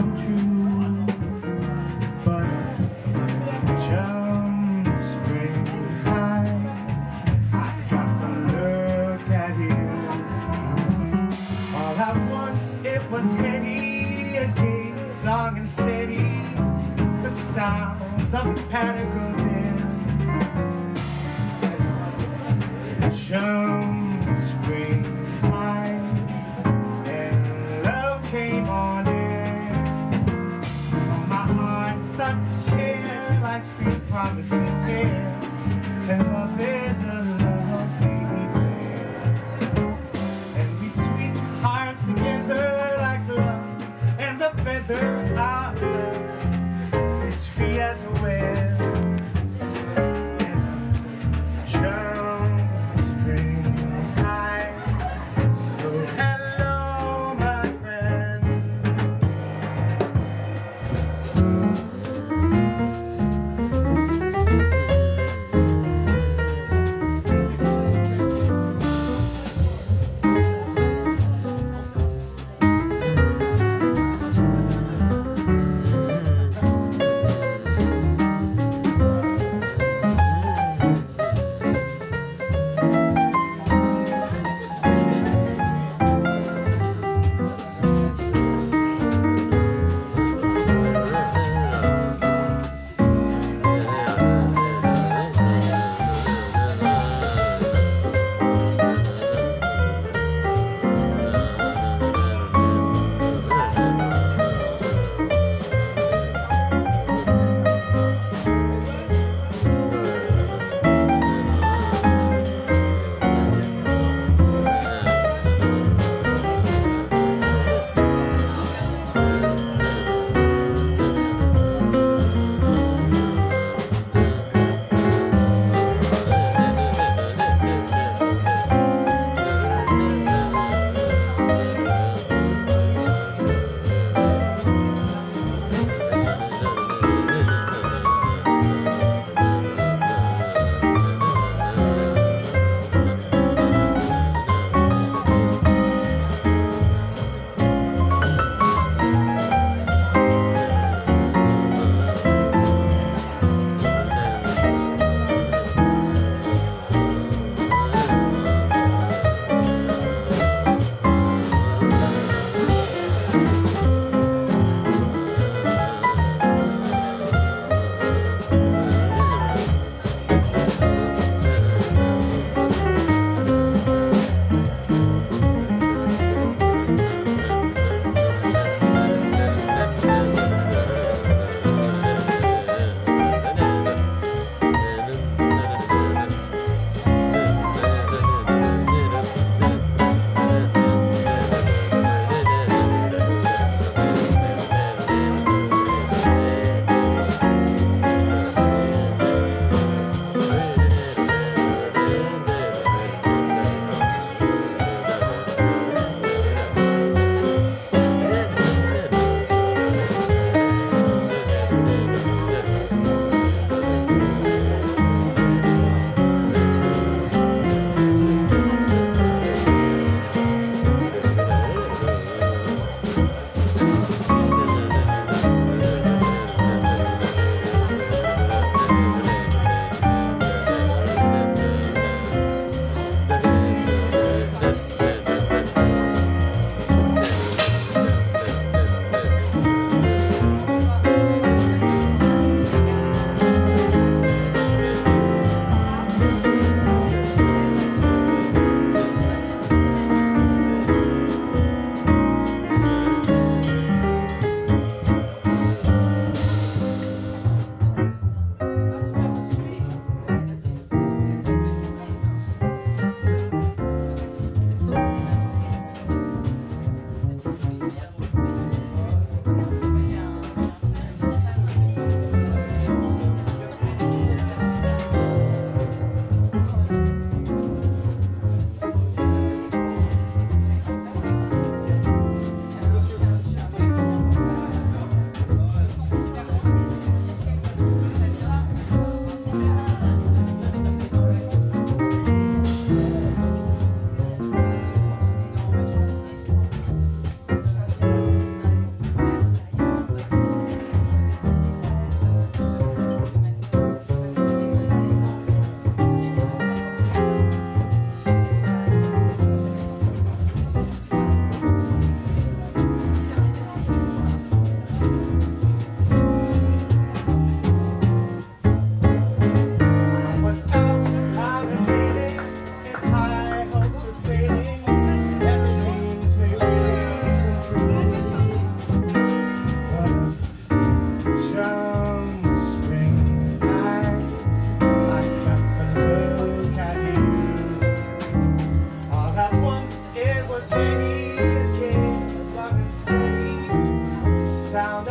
come true. But come I got to look at you. All at once it was heady, a long and steady. The sounds of the panicle din. Promises. And love is a sound